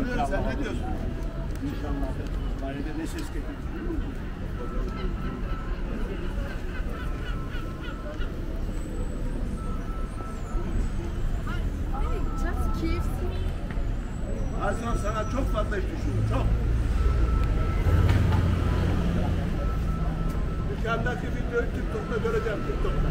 Tanıyorum sen ne diyorsun? İnşallah. Dairede ne ses getirir? Nereye gideceğiz? KFC. Hasan sana çok fazla iş düşüyor. Çok. Dükkandaki videoyu TikTok'ta göreceğim. TikTok'ta.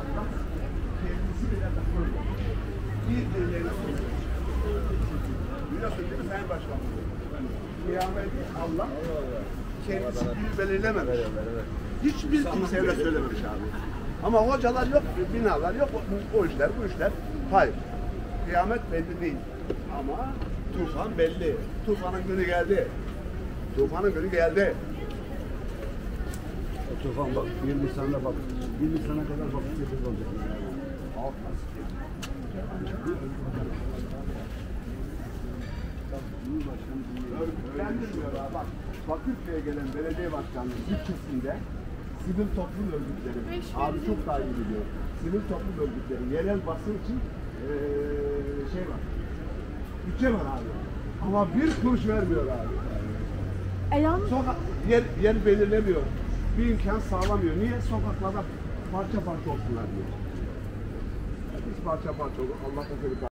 Biliyorsun değil mi Sayın Başkanım? Kıyameti Allah kendisi gibi belirlememiş. Hiçbir kimse öyle söylememiş abi. Ama hocalar yok, binalar yok, o, işler, bu işler. Hayır. Kıyamet belli değil. Ama tufan belli. Tufanın günü geldi. Tufanın günü geldi. O tufan bak 1 Nisan'da bak. 1 Nisan'a kadar bak olacak. Alt nasıl? Örgütlendirmiyor ha bak. Bakırköy'e gelen belediye başkanlığı bütçesinde sivil toplum örgütleri, abi çok daha iyi biliyor. Sivil toplum örgütleri, yerel basın için eee, şey var. Bütçe var abi. Ama bir kuruş vermiyor abi. E yalnız Sokak, yer, yer belirlemiyor. Bir imkan sağlamıyor. Niye? Sokaklarda parça parça olsunlar diyor. Biz parça parça olur. Allah da